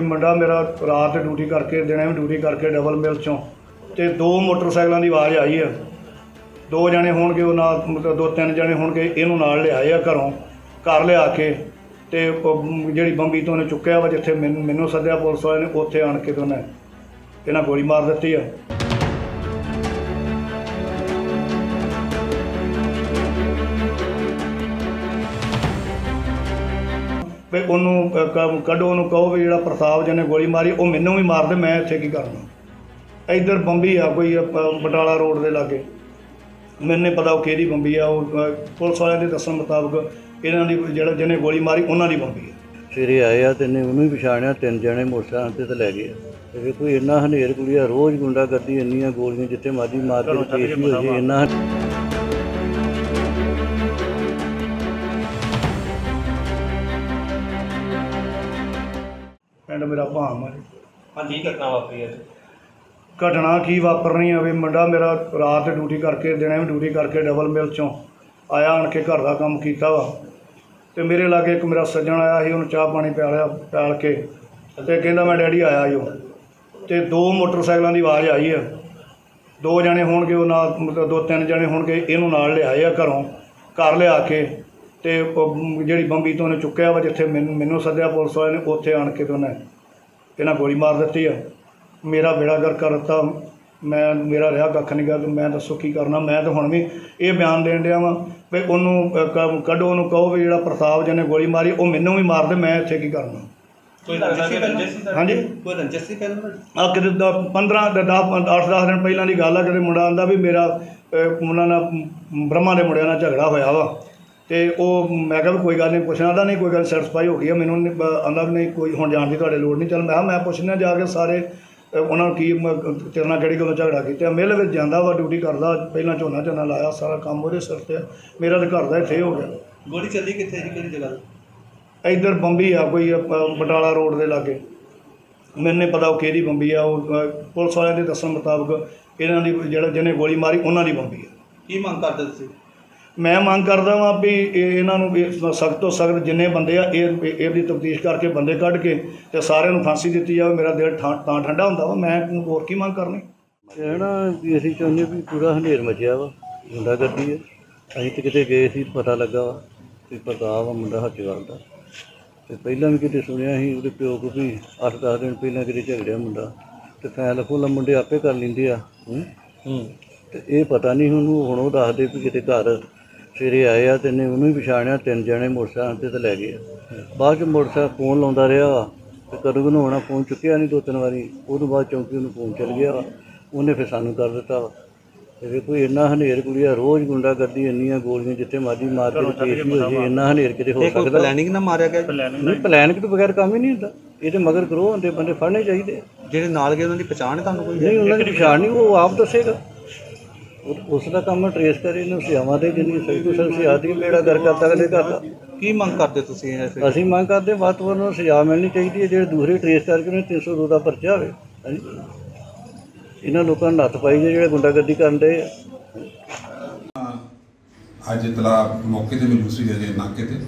ਮੁੰਡਾ ਮੇਰਾ ਰਾਤ ਡਿਊਟੀ ਕਰਕੇ, ਦਿਨੇ ਵੀ ਡਿਊਟੀ ਕਰਕੇ ਡਬਲ ਮਿਲ ਚੋਂ। ਤੇ ਦੋ ਮੋਟਰਸਾਈਕਲਾਂ ਦੀ ਆਵਾਜ਼ ਆਈ ਆ। ਦੋ ਜਣੇ ਹੋਣਗੇ, ਉਹ ਨਾਲ ਮਤਲਬ ਦੋ ਤਿੰਨ ਜਣੇ ਹੋਣਗੇ, ਇਹਨੂੰ ਨਾਲ ਲਿਆਏ ਆ ਘਰੋਂ। ਘਰ ਲਿਆ ਕੇ ਤੇ ਜਿਹੜੀ ਬੰਬੀ ਤੋਂ ਉਹਨੇ ਚੁੱਕਿਆ ਵਾ, ਜਿੱਥੇ ਮੈਨੂੰ ਮੈਨੂੰ ਸੱਦਿਆ ਪੁਲਿਸ ਵਾਲੇ ਨੇ, ਉੱਥੇ ਆਣ ਕੇ ਤੇ ਉਹਨੇ ਇਹਨਾਂ ਗੋਲੀ ਮਾਰ ਦਿੱਤੀ ਆ। ਵੀ ਉਹਨੂੰ ਅ, ਕ- ਕੱਢੋ ਉਹਨੂੰ ਕਹੋ ਵੀ ਜਿਹੜਾ ਪ੍ਰਤਾਪ ਜਿਹਨੇ ਗੋਲੀ ਮਾਰੀ ਉਹ ਮੈਨੂੰ ਵੀ ਮਾਰ ਦੇ ਮੈਂ ਇੱਥੇ ਕੀ ਕਰਨਾ? ਇੱਧਰ ਬੰਬੀ ਆ ਕੋਈ ਬਟਾਲਾ ਰੋਡ ਦੇ ਲਾਗੇ। ਮੈਨੂੰ ਨਹੀਂ ਪਤਾ ਉਹ ਕਿਹਦੀ ਬੰਬੀ ਆ ਉਹ ਅ, ਪੁਲਿਸ ਵਾਲਿਆਂ ਦੇ ਦੱਸਣ ਮੁਤਾਬਕ ਇਹਨਾਂ ਦੀ ਜਿਹੜਾ ਜਿਹਨੇ ਗੋਲੀ ਮਾਰੀ ਉਹਨਾਂ ਦੀ ਬੰਬੀ ਆ। ਸਵੇਰੇ ਆਏ ਆ ਤੇ ਨੇ ਉਹਨੂੰ ਹੀ ਪਛਾਣਿਆ ਤਿੰਨ ਜਣੇ ਮੋਟਰਸਾਈਕਲ ਤੇ ਤੇ ਲੈ ਗਏ ਆ। ਤੇ ਕੋਈ ਇੰਨਾ ਹਨੇਰ ਕੁੜੀਆ ਰੋਜ਼ ਗੁੰਡਾਗਰਦੀ ਇੰਨੀਆਂ ਗੋਲੀਆਂ ਜਿੱਥੇ ਮਰਜ਼ੀ ਮਾਰ ਕੇ ਪੇਸ਼ ਵੀ ਹੋ ਜੇ ਇੰਨਾ ਪਿੰਡ ਮੇਰਾ ਭਾਮ ਆ। ਹਾਂਜੀ ਕੀ ਘਟਨਾ ਵਾਪਰੀ ਹੈ ਘਟਨਾ ਕੀ ਵਾਪਰਨੀ ਆ ਵੀ ਮੁੰਡਾ ਮੇਰਾ ਰਾਤ ਡਿਊਟੀ ਕਰਕੇ ਦਿਨੇ ਵੀ ਡਿਊਟੀ ਕਰਕੇ ਡਬਲ ਮਿਲ ਚੋਂ ਆਇਆ ਆਣ ਕੇ ਘਰ ਦਾ ਕੰਮ ਕੀਤਾ ਵਾ। ਤੇ ਮੇਰੇ ਲਾਗੇ ਇੱਕ ਮੇਰਾ ਸੱਜਣ ਆਇਆ ਸੀ ਉਹਨੂੰ ਚਾਹ ਪਾਣੀ ਪਿਆਲਿਆ ਪਿਆਲ ਕੇ। ਤੇ ਕਹਿੰਦਾ ਮੈਂ ਡੈਡੀ ਆਇਆ ਜੋ ਤੇ ਦੋ ਮੋਟਰਸਾਈਕਲਾਂ ਦੀ ਆਵਾਜ਼ ਆਈ ਆ। ਦੋ ਜਣੇ ਹੋਣਗੇ ਉਹ ਨਾਲ ਮਤਲਬ ਦੋ ਤਿੰਨ ਜਣੇ ਹੋਣਗੇ ਇਹਨੂੰ ਨਾਲ ਲਿਆਏ ਆ ਘਰੋਂ। ਘਰ ਲਿਆ ਕੇ ਤੇ ਜਿਹੜੀ ਬੰਬੀ ਤੋਂ ਉਹਨੇ ਚੁੱਕਿਆ ਵਾ ਜਿੱਥੇ ਮੈਨੂੰ ਮੈਨੂੰ ਸੱਦਿਆ ਪੁਲਿਸ ਵਾਲੇ ਨੇ ਉੱਥੇ ਆਣ ਕੇ ਤੇ ਉਹਨੇ ਇਹਨਾਂ ਗੋਲੀ ਮਾਰ ਦਿੱਤੀ ਆ। ਮੇਰਾ ਬੇੜਾ ਗਰ ਕਰ ਦਿੱਤਾ। ਮੈਂ ਮੇਰਾ ਰਿਹਾ ਕੱਖ ਨਹੀਂ ਗਾ ਮੈਂ ਦੱਸੋ ਕੀ ਕਰਨਾ? ਮੈਂ ਤਾਂ ਹੁਣ ਵੀ ਇਹ ਬਿਆਨ ਦੇਣ ਡਿਆ ਵਾਂ ਵੀ ਉਹਨੂੰ ਕੱਢੋ ਉਹਨੂੰ ਕਹੋ ਵੀ ਜਿਹੜਾ ਪ੍ਰਤਾਪ ਜਿਹਨੇ ਗੋਲੀ ਮਾਰੀ ਉਹ ਮੈਨੂੰ ਵੀ ਮਾਰ ਦੇ ਮੈਂ ਇੱਥੇ ਕੀ ਕਰਨਾ? ਕੋਈ? ਹਾਂਜੀ? ਕੋਈ ਰੰਜਿਸ਼ ਸੀ ਪਹਿਲਾਂ? ਆ ਕਿਤੇ 15 10 8 10 ਦਿਨ ਪਹਿਲਾਂ ਦੀ ਗੱਲ ਆ ਕਿਤੇ ਮੁੰਡਾ ਆਂਦਾ ਵੀ ਮੇਰਾ ਉਹਨਾਂ ਨਾਲ ਬ੍ਰਹਮਾ ਦੇ ਮੁੰਡਿਆਂ ਨਾਲ ਝਗੜਾ ਹੋਇਆ ਵਾ। ਤੇ ਉਹ ਮੈਂ ਕਿਹਾ ਵੀ ਕੋਈ ਗੱਲ ਨਹੀਂ ਪੁੱਛਣਾ ਤਾਂ ਨਹੀਂ ਕੋਈ ਗੱਲ ਸੈਟੀਸਫਾਈ ਹੋ ਗਈ ਆ ਮੈਨੂੰ ਆਂਦਾ ਨਹੀਂ ਕੋਈ ਹੁਣ ਜਾਣ ਦੀ ਤੁਹਾਡੇ ਲੋੜ ਨਹੀਂ ਚੱਲ ਮੈਂ ਕਿਹਾ ਮੈਂ ਪੁੱਛਣਾ ਜਾ ਕੇ ਸਾਰੇ ਉਹਨਾਂ ਨੂੰ ਕੀ ਮ- ਤੇਰੇ ਨਾਲ ਕਿਹੜੀ ਗੱਲੋਂ ਝਗੜਾ ਕੀਤਾ। ਮੇਲੇ ਵਿੱਚ ਜਾਂਦਾ ਵਾ ਡਿਊਟੀ ਕਰਦਾ ਪਹਿਲਾਂ ਝੋਨਾ ਝੋਨਾ ਲਾਇਆ ਸਾਰਾ ਕੰਮ ਉਹਦੇ ਸਿਰ ਤੇ ਆ। ਮੇਰਾ ਤਾਂ ਘਰ ਦਾ ਇੱਥੇ ਹੋ ਗਿਆ। ਗੋਲੀ ਚੱਲੀ ਕਿੱਥੇ ਜੀ ਕਿਹੜੀ ਜਗ੍ਹਾ? ਤੇ? ਇੱਧਰ ਬੰਬੀ ਆ ਕੋਈ ਬਟਾਲਾ ਰੋਡ ਦੇ ਲਾਗੇ। ਮੈਨੂੰ ਨਹੀਂ ਪਤਾ ਉਹ ਕਿਹਦੀ ਬੰਬੀ ਆ ਉਹ ਅ, ਪੁਲਿਸ ਵਾਲਿਆਂ ਦੇ ਦੱਸਣ ਮੁਤਾਬਕ ਇਹਨਾਂ ਦੀ ਜਿਹੜਾ ਜਿਹਨੇ ਗੋਲੀ ਮਾਰੀ ਉਹਨਾਂ ਦੀ ਬੰਬੀ ਆ। ਕੀ ਮੰਗ ਕਰਦੇ ਤੁਸੀਂ? ਮੈਂ ਮੰਗ ਕਰਦਾ ਵਾਂ ਵੀ ਇਹ- ਇਹਨਾਂ ਨੂੰ ਸਖਤ ਤੋਂ ਸਖਤ ਜਿੰਨੇ ਬੰਦੇ ਆ ਇਹ ਇਹ- ਇਹਦੀ ਤਫਤੀਸ਼ ਕਰਕੇ ਬੰਦੇ ਕੱਢ ਕੇ ਤੇ ਸਾਰਿਆਂ ਨੂੰ ਫਾਂਸੀ ਦਿੱਤੀ ਜਾਵੇ। ਮੇਰਾ ਦਿਲ ਠਾ- ਤਾਂ ਠੰਡਾ ਹੁੰਦਾ ਵਾ। ਮੈਂ ਹੋਰ ਕੀ ਮੰਗ ਕਰਨੀ? ਵੀ ਅਸੀਂ ਚਾਹੁੰਦੇ ਵੀ ਪੂਰਾ ਹਨੇਰ ਮਚਿਆ ਵਾ ਗੁੰਡਾਗਰਦੀ ਹੈ। ਅਸੀਂ ਤੇ ਕਿਤੇ ਗਏ ਸੀ ਪਤਾ ਲੱਗਾ ਵਾ ਕਿ ਪ੍ਰਤਾਪ ਆ ਮੁੰਡਾ ਹੱਚਵਾਲ ਦਾ। ਤੇ ਪਹਿਲਾਂ ਵੀ ਕਿਤੇ ਸੁਣਿਆ ਸੀ ਉਹਦੇ ਪਿਓ ਕੋ ਵੀ 8-10 ਦਿਨ ਪਹਿਲਾਂ ਕਿਤੇ ਝਗੜਿਆ ਮੁੰਡਾ। ਤੇ ਫੈਲ ਫੁੱਲ ਮੁੰਡੇ ਆਪੇ ਕਰ ਲੈਂਦੇ ਆ ਹੂੰ? ਹੂੰ। ਤੇ ਇਹ ਪਤਾ ਨਹੀਂ ਉਹਨੂੰ ਹੁਣ ਉਹ ਦੱਸਦੇ ਵੀ ਕਿਤੇ ਘਰ ਸਵੇਰੇ ਆਏ ਆ ਤੇ ਨੇ ਉਹਨੂੰ ਹੀ ਪਛਾਣਿਆ ਤਿੰਨ ਜਣੇ ਮੋਟਰਸਾਈਕਲ ਤੇ ਤੇ ਲੈ ਗਏ ਆ। ਬਾਅਦ ਚ ਮੋਟਰਸਾਈਕਲ ਫੋਨ ਲਾਉਂਦਾ ਰਿਹਾ ਵਾ ਤੇ ਕਦੋਂ ਨੂੰ ਹੋਣਾ ਫੋਨ ਚੁੱਕਿਆ ਨਹੀਂ ਦੋ ਤਿੰਨ ਵਾਰੀ ਉਹ ਤੋਂ ਬਾਅਦ ਚੌਂਕੀ ਉਹਨੂੰ ਫੋਨ ਚੱਲ ਗਿਆ ਵਾ ਉਹਨੇ ਫਿਰ ਸਾਨੂੰ ਕਰ ਦਿੱਤਾ ਵਾ। ਤੇ ਵੇਖੋ ਇੰਨਾ ਹਨੇਰ ਕੁੜੀਆ ਰੋਜ਼ ਗੁੰਡਾਗਰਦੀ ਇੰਨੀਆਂ ਗੋਲੀਆਂ ਜਿੱਥੇ ਮਰਜ਼ੀ ਮਾਰ ਕੇ ਪੇਸ਼ ਵੀ ਹੋ ਜੇ ਇੰਨਾ ਹਨੇਰ ਕਿਤੇ ਹੋ ਸਕਦਾ। ਪਲੈਨਿੰਗ ਨਾ ਮਾਰਿਆ ਗਿਆ ਨਹੀਂ। ਪਲਾਨ ਤੋਂ ਬਗੈਰ ਕੰਮ ਹੀ ਨਹੀਂ ਹੁੰਦਾ। ਇਹਦੇ ਮਗਰ ਕਰੋ ਹੁੰਦੇ ਬੰਦੇ ਫੜਨੇ ਚਾਹੀਦੇ। ਜਿਹੜੇ ਨਾਲ ਗਏ ਉਹਨਾਂ ਦੀ ਪਛਾਣ ਹੈ ਤੁਹਾਨੂੰ ਕੋਈ ਨਹੀਂ ਉਹਨਾਂ ਦੀ ਪਛਾਣ ਨਹੀਂ ਉਹ ਆਪ ਦੱਸੇਗਾ। ਉਸ ਦਾ ਕੰਮ ਟਰੇਸ ਕਰੇ ਇਹਨੂੰ ਸਿਆਵਾਂ ਦੇ ਜਿੰਨੀ ਸਹੀ ਤੋਂ ਸਹੀ ਸਿਆ ਦੀ ਬੇੜਾ ਕਰ ਕਰਦਾ ਕਦੇ ਕਰਦਾ ਕੀ ਮੰਗ ਕਰਦੇ ਤੁਸੀਂ ਫਿਰ? ਅਸੀਂ ਮੰਗ ਕਰਦੇ ਵਾਤਾਵਰਨ ਨੂੰ ਸਜ਼ਾ ਮਿਲਣੀ ਚਾਹੀਦੀ ਹੈ ਜਿਹੜੇ ਦੂਸਰੇ ਟਰੇਸ ਕਰਕੇ ਉਹਨੇ 302 ਦਾ ਪਰਚਾ ਹੋਵੇ। ਹਾਂਜੀ। ਇਹਨਾਂ ਲੋਕਾਂ ਨੂੰ ਨੱਥ ਪਾਈ ਜੇ ਜਿਹੜੇ ਗੁੰਡਾਗਰਦੀ ਕਰਨ ਦੇ ਆ। ਅੱਜ ਇਤਲਾ ਮੌਕੇ ਤੇ ਮਿਲੀ ਸੀ ਅਜੇ ਨਾਕੇ ਤੇ।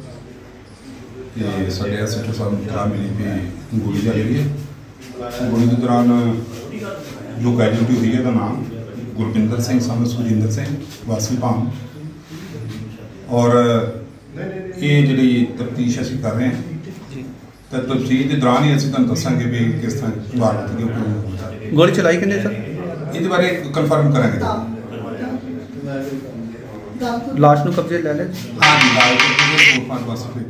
ਤੇ ਸਾਡੇ ਐਸਐਚਓ ਸਾਹਿਬ ਨੂੰ ਇਤਲਾ ਮਿਲੀ ਕਿ ਗੋਲੀ ਚੱਲ ਹੈ। ਗੋਲੀ ਦੇ ਦੌਰਾਨ ਜੋ ਕੈਜੂਲਟੀ ਹੋਈ ਹੈ ਦਾ ਨਾਮ ਗੁਰਪਿੰਦਰ ਸਿੰਘ ਸਾਨੂੰ ਸੁਰਿੰਦਰ ਸਿੰਘ ਵਾਸੀ ਭਾਮ। ਔਰ ਇਹ ਜਿਹੜੀ ਤਫਤੀਸ਼ ਅਸੀਂ ਕਰ ਰਹੇ ਹਾਂ ਤਾਂ ਤਫਤੀਸ਼ ਦੇ ਦੌਰਾਨ ਹੀ ਅਸੀਂ ਤੁਹਾਨੂੰ ਦੱਸਾਂਗੇ ਵੀ ਕਿਸ ਤਰ੍ਹਾਂ ਵਾਰਦਾਤ ਕਿਉਂ ਹੋਈ ਗੋਲੀ ਚਲਾਈ ਕਿੰਨੇ ਸਰ? ਇਹਦੇ ਬਾਰੇ ਕਨਫਰਮ ਕਰਾਂਗੇ। ਲਾਸ਼ ਨੂੰ ਕਬਜ਼ੇ ਲੈ ਲੈ ਹਾਂ ਜੀ ਲਾਈਵ ਕਰਕੇ ਰਿਪੋਰਟ ਪਾਉਣ ਵਾਸਤੇ ਭੇਜ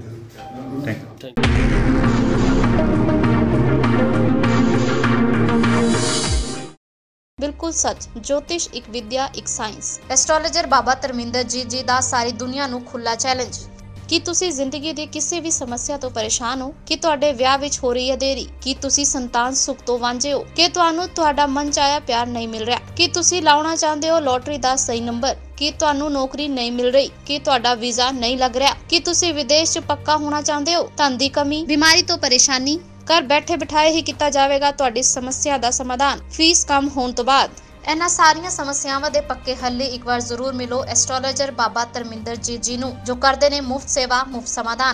ਦਿੱਤਾ। ਬਿਲਕੁਲ ਸੱਚ ਜੋਤਿਸ਼ ਇੱਕ ਵਿਦਿਆ ਇੱਕ ਸਾਇੰਸ ਐਸਟ੍ਰੋਲੋਜਰ ਬਾਬਾ ਧਰਮਿੰਦਰ ਜੀ ਜੀ ਦਾ ਸਾਰੀ ਦੁਨੀਆ ਨੂੰ ਖੁੱਲਾ ਚੈਲੰਜ ਕੀ ਤੁਸੀਂ ਜ਼ਿੰਦਗੀ ਦੀ ਕਿਸੇ ਵੀ ਸਮੱਸਿਆ ਤੋਂ ਪਰੇਸ਼ਾਨ ਹੋ? ਕਿ ਤੁਹਾਡੇ ਵਿਆਹ ਵਿੱਚ ਹੋ ਰਹੀ ਹੈ ਦੇਰੀ? ਕੀ ਤੁਸੀਂ ਸੰਤਾਨ ਸੁੱਖ ਤੋਂ ਵਾਂਝੇ ਹੋ? ਕਿ ਤੁਹਾਨੂੰ ਤੁਹਾਡਾ ਮਨ ਚਾਹਿਆ ਪਿਆਰ ਨਹੀਂ ਮਿਲ ਰਿਹਾ? ਕੀ ਤੁਸੀਂ ਲਾਉਣਾ ਚਾਹੁੰਦੇ ਹੋ ਲੋਟਰੀ ਦਾ ਸਹੀ ਨੰਬਰ? ਕੀ ਤੁਹਾਨੂੰ ਨੌਕਰੀ ਨਹੀਂ ਮਿਲ ਰਹੀ? ਕੀ ਤੁਹਾਡਾ ਵੀਜ਼ਾ ਨਹੀਂ ਲੱਗ ਰਿਹਾ? ਕੀ ਤੁਸੀਂ ਵਿਦੇਸ਼ 'ਚ ਪੱਕਾ ਹੋਣਾ ਚਾਹੁੰਦੇ ਹੋ? ਧਨ ਦੀ ਕਮੀ? ਬਿਮਾਰੀ ਤੋਂ ਪਰੇਸ਼ਾਨੀ? ਘਰ ਬੈਠੇ ਬਿਠਾਏ ਹੀ ਕੀਤਾ ਜਾਵੇਗਾ ਤੁਹਾਡੀ ਸਮੱਸਿਆ ਦਾ ਸਮਾਧਾਨ। ਫੀਸ ਕਮ ਹੋਣ ਤੋਂ ਬਾਅਦ। ਇਹਨਾਂ ਸਾਰੀਆਂ ਸਮੱਸਿਆਵਾਂ ਦੇ ਪੱਕੇ ਹੱਲ ਲਈ ਇੱਕ ਵਾਰ ਜ਼ਰੂਰ ਮਿਲੋ ਐਸਟ੍ਰੋਲੋਜਰ ਬਾਬਾ ਧਰਮਿੰਦਰ ਜੀ ਜੀ ਨੂੰ, ਜੋ ਕਰਦੇ ਨੇ ਮੁਫਤ ਸੇਵਾ, ਮੁਫਤ ਸਮਾਧਾਨ।